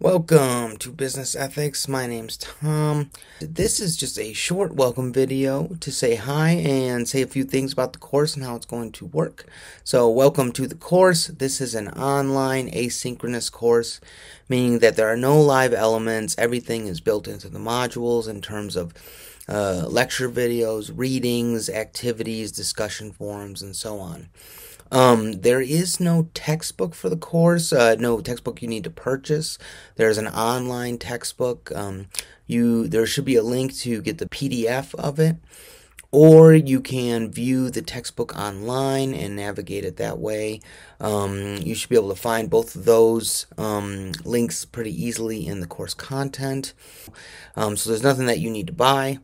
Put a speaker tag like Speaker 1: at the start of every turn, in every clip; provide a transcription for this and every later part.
Speaker 1: Welcome to Business Ethics. My name's Tom. This is just a short welcome video to say hi and say a few things about the course and how it's going to work. So, welcome to the course. This is an online asynchronous course, meaning that there are no live elements. Everything is built into the modules in terms of uh, lecture videos, readings, activities, discussion forums, and so on. Um, there is no textbook for the course, uh, no textbook you need to purchase. There's an online textbook. Um, you there should be a link to get the PDF of it, or you can view the textbook online and navigate it that way. Um, you should be able to find both of those um, links pretty easily in the course content. Um, so there's nothing that you need to buy.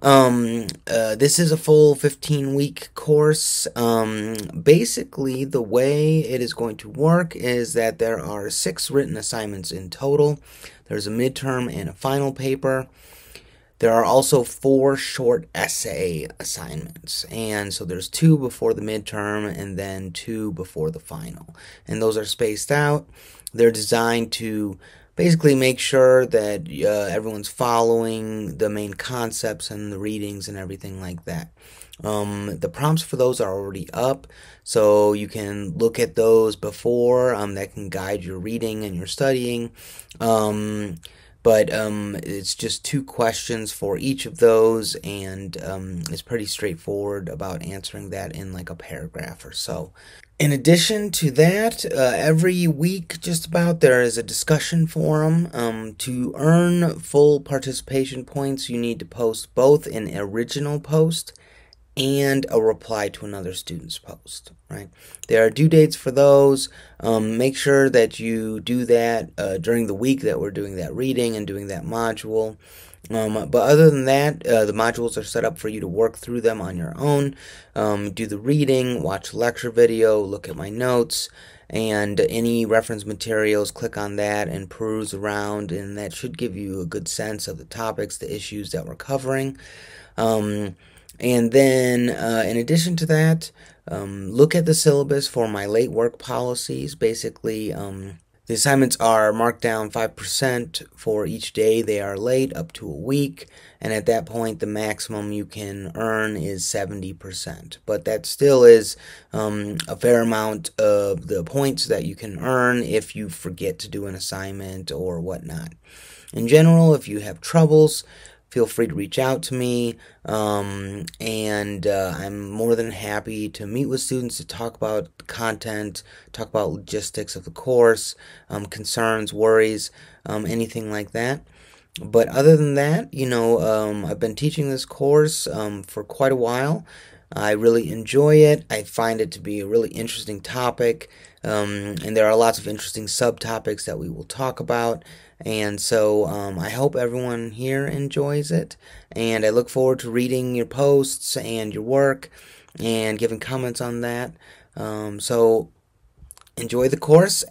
Speaker 1: Um, uh, this is a full 15 week course. Um, basically, the way it is going to work is that there are six written assignments in total. There's a midterm and a final paper. There are also four short essay assignments. And so there's two before the midterm and then two before the final. And those are spaced out. They're designed to basically make sure that uh, everyone's following the main concepts and the readings and everything like that. Um, the prompts for those are already up, so you can look at those before. Um, that can guide your reading and your studying. Um, but um, it's just two questions for each of those, and um, it's pretty straightforward about answering that in like a paragraph or so. In addition to that, uh, every week, just about, there is a discussion forum. Um, to earn full participation points, you need to post both an original post and a reply to another student's post, right? There are due dates for those. Um, make sure that you do that uh, during the week that we're doing that reading and doing that module. Um, but other than that, uh, the modules are set up for you to work through them on your own. Um, do the reading, watch lecture video, look at my notes, and any reference materials, click on that and peruse around, and that should give you a good sense of the topics, the issues that we're covering. Um, and then, uh, in addition to that, um, look at the syllabus for my late work policies. Basically, um, the assignments are marked down 5% for each day they are late, up to a week, and at that point, the maximum you can earn is 70%. But that still is um, a fair amount of the points that you can earn if you forget to do an assignment or whatnot. In general, if you have troubles, feel free to reach out to me. Um, and uh, I'm more than happy to meet with students to talk about content, talk about logistics of the course, um, concerns, worries, um, anything like that. But other than that, you know, um, I've been teaching this course um, for quite a while. I really enjoy it. I find it to be a really interesting topic, um, and there are lots of interesting subtopics that we will talk about. And so um, I hope everyone here enjoys it, and I look forward to reading your posts and your work and giving comments on that. Um, so enjoy the course